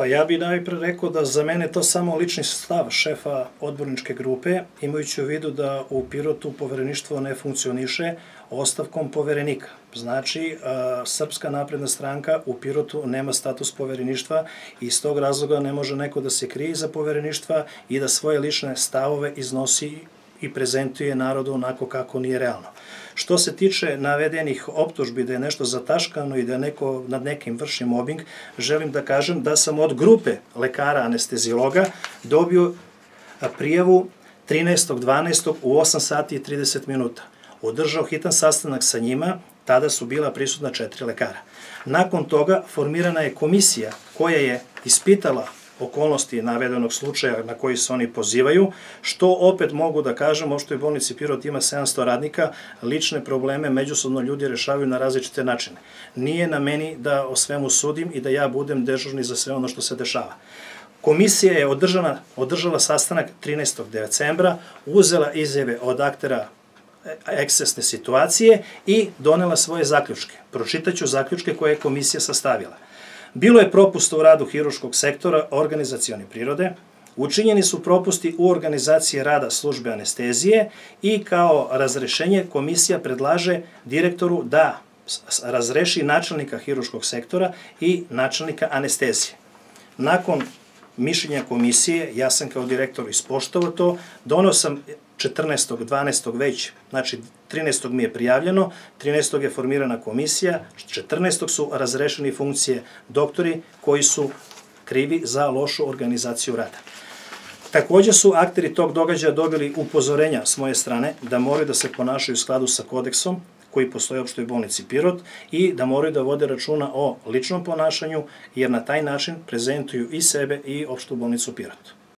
Pa ja bih najpre rekao da za mene to samo lični stav šefa odborničke grupe, imajući u vidu da u Pirotu povereništvo ne funkcioniše ostavkom poverenika. Znači, Srpska napredna stranka u Pirotu nema status povereništva i iz tog razloga ne može neko da se krije za povereništva i da svoje lične stavove iznosi i prezentuje narodu onako kako nije realno. Što se tiče navedenih optužbi da je nešto zataškano i da neko nad nekim vrši mobbing, želim da kažem da sam od grupe lekara anesteziologa dobio prijavu 13.12. u 8 sati i 30 minuta. Održao hitan sastanak sa njima, tada su bila prisutna četiri lekara. Nakon toga formirana je komisija koja je ispitala okolnosti navedenog slučaja na koji se oni pozivaju, što opet mogu da kažem, što je bolnici Pirot ima 700 radnika, lične probleme međusobno ljudi rešavaju na različite načine. Nije na meni da o svemu sudim i da ja budem dežurni za sve ono što se dešava. Komisija je održana, održala sastanak 13. decembra, uzela izjave od aktera ekscesne situacije i donela svoje zaključke. Pročitaću zaključke koje je komisija sastavila. Bilo je propusta u radu hiruškog sektora organizacione prirode, učinjeni su propusti u organizaciji rada službe anestezije i kao razrešenje komisija predlaže direktoru da razreši načelnika hiruškog sektora i načelnika anestezije. Nakon mišljenja komisije, ja sam kao direktor ispoštovao to, donao sam 14. 12. već, znači 13. mi je prijavljeno, 13. je formirana komisija, 14. su razrešeni funkcije doktori koji su krivi za lošu organizaciju rada. Takođe su akteri tog događaja dobili upozorenja s moje strane da moraju da se ponašaju u skladu sa kodeksom koji postoje u opštoj bolnici Pirot i da moraju da vode računa o ličnom ponašanju jer na taj način prezentuju i sebe i opštu bolnicu Pirot.